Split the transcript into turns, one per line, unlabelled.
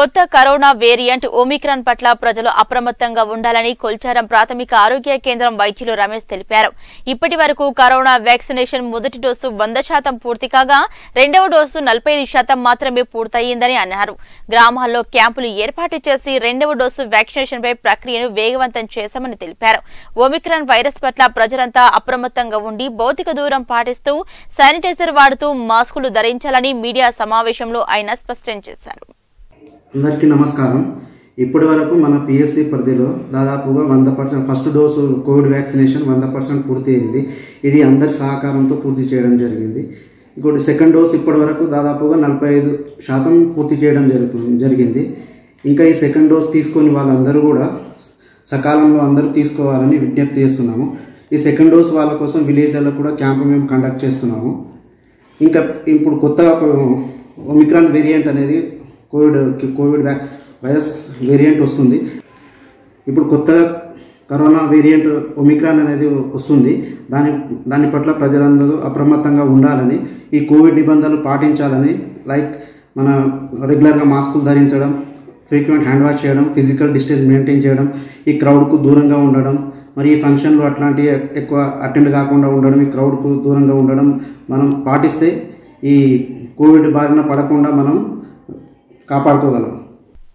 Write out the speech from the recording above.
కొత్త corona variant Omicron పట్ల ప్రజలు అప్రమత్తంగా ఉండాలని కొల్చారం ప్రాథమిక ఆరోగ్య కేంద్రం వైద్యులు రమేష్ తెలిపారు. ఇప్పటి వరకు కరోనా వ్యాక్సినేషన్ మొదటి డోసు వంద శాతం పూర్తి కాగా రెండవ డోసు నలభై ఐదు శాతం మాత్రమే పూర్తయిందని అన్నారు. గ్రామాల్లో క్యాంపులు ఏర్పాటు చేసి రెండవ డోసు వ్యాక్సినేషన్ పై ప్రక్రియను వేగవంతం చేశామని తెలిపారు. ఒమిక్రాన్ వైరస్ పట్ల ప్రజలంతా అప్రమత్తంగా ఉండి భౌతిక దూరం పాటిస్తూ శానిటైజర్ వాడుతూ మాస్కులు ధరించాలని మీడియా సమావేశంలో ఆయన స్పష్టం చేశారు.
అందరికీ నమస్కారం. ఇప్పటి వరకు మన పిఎస్సి పరిధిలో దాదాపుగా వంద percent first dose covid vaccination వంద పర్సెంట్ పూర్తి అయింది. ఇది అందరి సహకారంతో పూర్తి చేయడం జరిగింది. ఇంకోటి సెకండ్ డోస్ ఇప్పటి వరకు దాదాపుగా నలభై ఐదు శాతం పూర్తి చేయడం జరుగుతుంది జరిగింది. ఇంకా ఈ సెకండ్ డోస్ తీసుకొని వాళ్ళందరూ కూడా సకాలంలో అందరూ తీసుకోవాలని విజ్ఞప్తి చేస్తున్నాము. ఈ సెకండ్ డోస్ వాళ్ళ కోసం విలేజ్లలో కూడా క్యాంపు మేము కండక్ట్ చేస్తున్నాము. ఇంకా ఇప్పుడు కొత్త ఒక ఒమిక్రాన్ వేరియంట్ అనేది కోవిడ్ కోవిడ్ వ్యా- వైరస్ వేరియంట్ వస్తుంది. ఇప్పుడు కొత్తగా కరోనా వేరియంట్ ఒమిక్రాన్ అనేది వస్తుంది. దాని దాని పట్ల ప్రజలందరూ అప్రమత్తంగా ఉండాలని ఈ కోవిడ్ నిబంధనలు పాటించాలని లైక్ మన రెగ్యులర్గా మాస్కులు ధరించడం ఫ్రీక్వెంట్ హ్యాండ్ వాష్ చేయడం ఫిజికల్ డిస్టెన్స్ మెయింటైన్ చేయడం ఈ క్రౌడ్కు దూరంగా ఉండడం మరి ఈ ఫంక్షన్లు అట్లాంటివి ఎక్కువ అటెండ్ కాకుండా ఉండడం ఈ క్రౌడ్కు దూరంగా ఉండడం మనం పాటిస్తే ఈ కోవిడ్ బారిన పడకుండా మనం కాపాడుకోగలం.